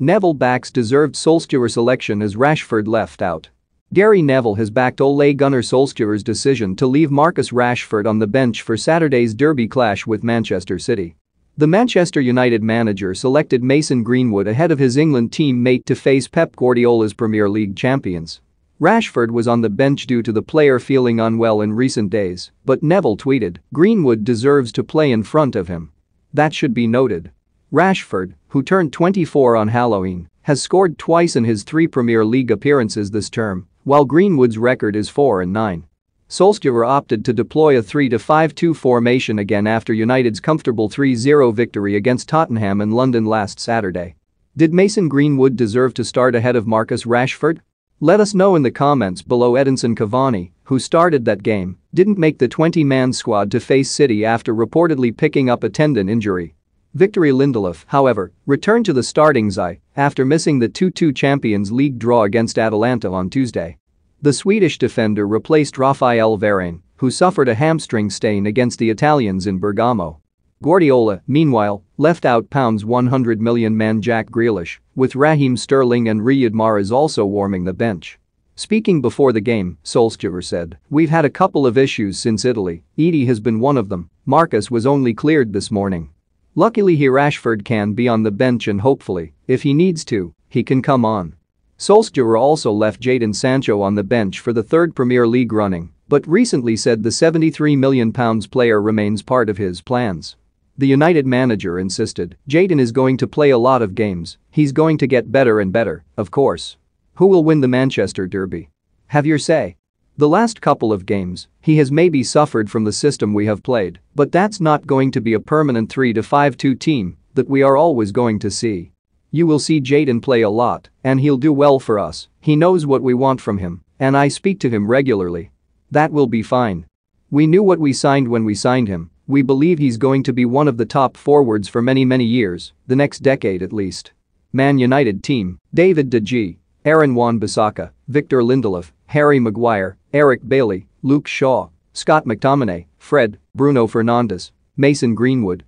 Neville backs deserved Solskjaer selection as Rashford left out. Gary Neville has backed Ole Gunnar Solskjaer's decision to leave Marcus Rashford on the bench for Saturday's derby clash with Manchester City. The Manchester United manager selected Mason Greenwood ahead of his England teammate to face Pep Guardiola's Premier League champions. Rashford was on the bench due to the player feeling unwell in recent days, but Neville tweeted, Greenwood deserves to play in front of him. That should be noted. Rashford, who turned 24 on Halloween, has scored twice in his three Premier League appearances this term, while Greenwood's record is 4 and 9. Solskjaer opted to deploy a 3-5-2 formation again after United's comfortable 3-0 victory against Tottenham in London last Saturday. Did Mason Greenwood deserve to start ahead of Marcus Rashford? Let us know in the comments below Edinson Cavani, who started that game, didn't make the 20-man squad to face City after reportedly picking up a tendon injury. Victor Lindelof, however, returned to the starting side after missing the 2-2 Champions League draw against Atalanta on Tuesday. The Swedish defender replaced Rafael Varane, who suffered a hamstring stain against the Italians in Bergamo. Guardiola, meanwhile, left out pounds 100 million man Jack Grealish, with Raheem Sterling and Riyad Mahrez also warming the bench. Speaking before the game, Solskjaer said, We've had a couple of issues since Italy, Edi has been one of them, Marcus was only cleared this morning. Luckily he Rashford can be on the bench and hopefully, if he needs to, he can come on. Solskjaer also left Jadon Sancho on the bench for the third Premier League running, but recently said the £73 million player remains part of his plans. The United manager insisted, Jadon is going to play a lot of games, he's going to get better and better, of course. Who will win the Manchester derby? Have your say. The last couple of games, he has maybe suffered from the system we have played, but that's not going to be a permanent 3-5-2 team that we are always going to see. You will see Jadon play a lot, and he'll do well for us, he knows what we want from him, and I speak to him regularly. That will be fine. We knew what we signed when we signed him, we believe he's going to be one of the top forwards for many many years, the next decade at least. Man United team, David De Gea, Aaron Wan-Bissaka, Victor Lindelof, Harry Maguire, Eric Bailly, Luke Shaw, Scott McTominay, Fred, Bruno Fernandes, Mason Greenwood,